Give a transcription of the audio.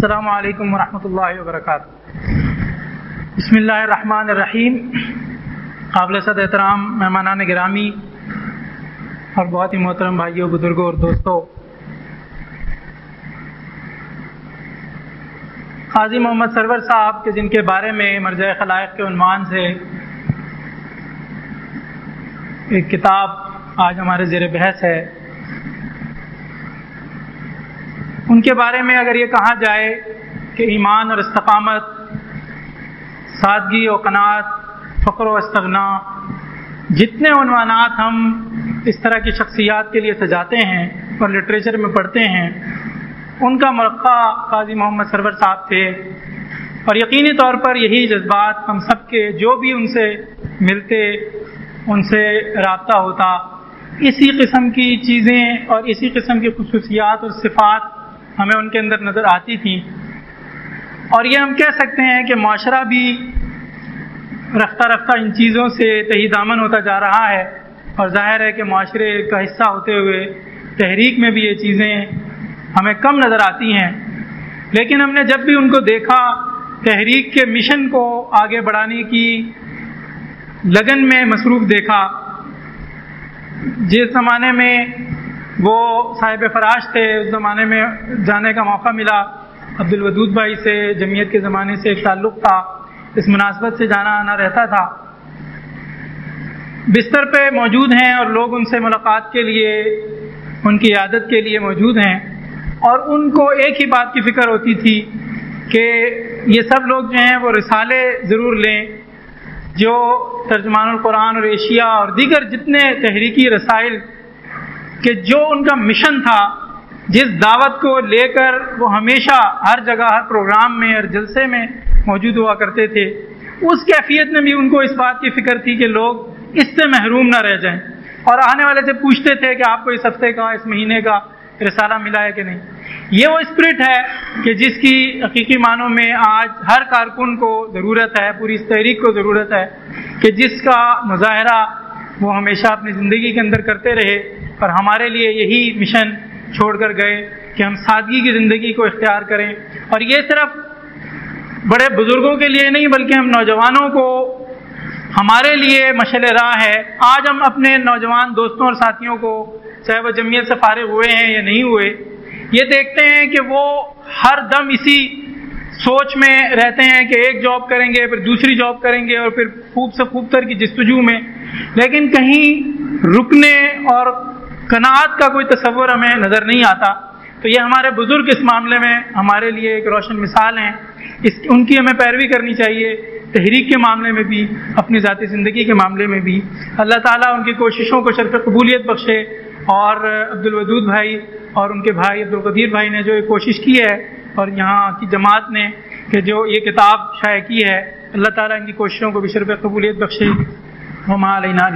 अल्लाम वरहमल वर्क बसमीम काबिल सद एहतराम मेहमान गिरामी और बहुत ही मोहतरम भाइयों बुज़ुर्गों और दोस्तों काजी मोहम्मद सरवर साहब के जिनके बारे में मरज खलाइक के उनवान से एक किताब आज हमारे ज़ेर बहस है उनके बारे में अगर ये कहा जाए कि ईमान और इस्तकामत, सादगी और कनात फ़क्र व इस्तगना, जितने उनवानात हम इस तरह की शख्सियात के लिए सजाते हैं और लिटरेचर में पढ़ते हैं, उनका मरक़ा काजी मोहम्मद सरवर साहब थे। और यकीनी तौर पर यही जज्बात हम सब के जो भी उनसे मिलते, उनसे रबता होता। इसी किस्म की चीज़ें और इसी किस्म की खसूसियात और सिफ़ात हमें उनके अंदर नज़र आती थी। और ये हम कह सकते हैं कि माशरा भी रफ्ता रफ्ता इन चीज़ों से तही दामन होता जा रहा है। और ज़ाहिर है कि माशरे का हिस्सा होते हुए तहरीक में भी ये चीज़ें हमें कम नज़र आती हैं। लेकिन हमने जब भी उनको देखा, तहरीक के मिशन को आगे बढ़ाने की लगन में मसरूफ़ देखा। जिस ज़माने में वो साहिब फराश थे, उस ज़माने में जाने का मौका मिला। अब्दुल वदूद भाई से, जमीयत के ज़माने से एक ताल्लुक़ था। इस मुनासबत से जाना आना रहता था। बिस्तर पे मौजूद हैं और लोग उनसे मुलाकात के लिए, उनकी आदत के लिए मौजूद हैं। और उनको एक ही बात की फ़िक्र होती थी कि ये सब लोग जो हैं वो रिसाले ज़रूर लें, जो तर्जमान कुरान और एशिया और दीगर जितने तहरीकी रसाइल कि जो उनका मिशन था, जिस दावत को लेकर वो हमेशा हर जगह, हर प्रोग्राम में हर जलसे में मौजूद हुआ करते थे, उस कैफियत में भी उनको इस बात की फ़िक्र थी कि लोग इससे महरूम ना रह जाएँ। और आने वाले से पूछते थे कि आपको इस हफ़्ते का, इस महीने का रिसाला मिला है कि नहीं, ये वो स्प्रिट है कि जिसकी हकीकी मानों में आज हर कारकुन को ज़रूरत है, पूरी इस तहरीक को ज़रूरत है, कि जिसका मुजाहरा वो हमेशा अपनी ज़िंदगी के अंदर करते रहे। और हमारे लिए यही मिशन छोड़कर गए कि हम सादगी की ज़िंदगी को इख्तियार करें। और ये सिर्फ़ बड़े बुज़ुर्गों के लिए नहीं, बल्कि हम नौजवानों को हमारे लिए मशल राह है। आज हम अपने नौजवान दोस्तों और साथियों को चाहे वह जमीयत से फारिग हुए हैं या नहीं हुए, ये देखते हैं कि वो हर दम इसी सोच में रहते हैं कि एक जॉब करेंगे, फिर दूसरी जॉब करेंगे और फिर खूब से खूब तर की जस्तजू में। लेकिन कहीं रुकने और कनात का कोई तस्वर हमें नज़र नहीं आता। तो ये हमारे बुज़ुर्ग इस मामले में हमारे लिए एक रोशन मिसाल हैं। इस, उनकी हमें पैरवी करनी चाहिए, तहरीक के मामले में भी, अपनी ज़ाती ज़िंदगी के मामले में भी। अल्लाह ताला उनकी कोशिशों को शरफ कबूलियत बख्शे और अब्दुल वदूद भाई और उनके भाई अब्दुल कदीर भाई ने जो ये कोशिश की है और यहाँ की जमात ने कि जो ये किताब शाये की है, अल्लाह ताला इनकी कोशिशों को भी शरफ कबूलियत बख्शे। हमारा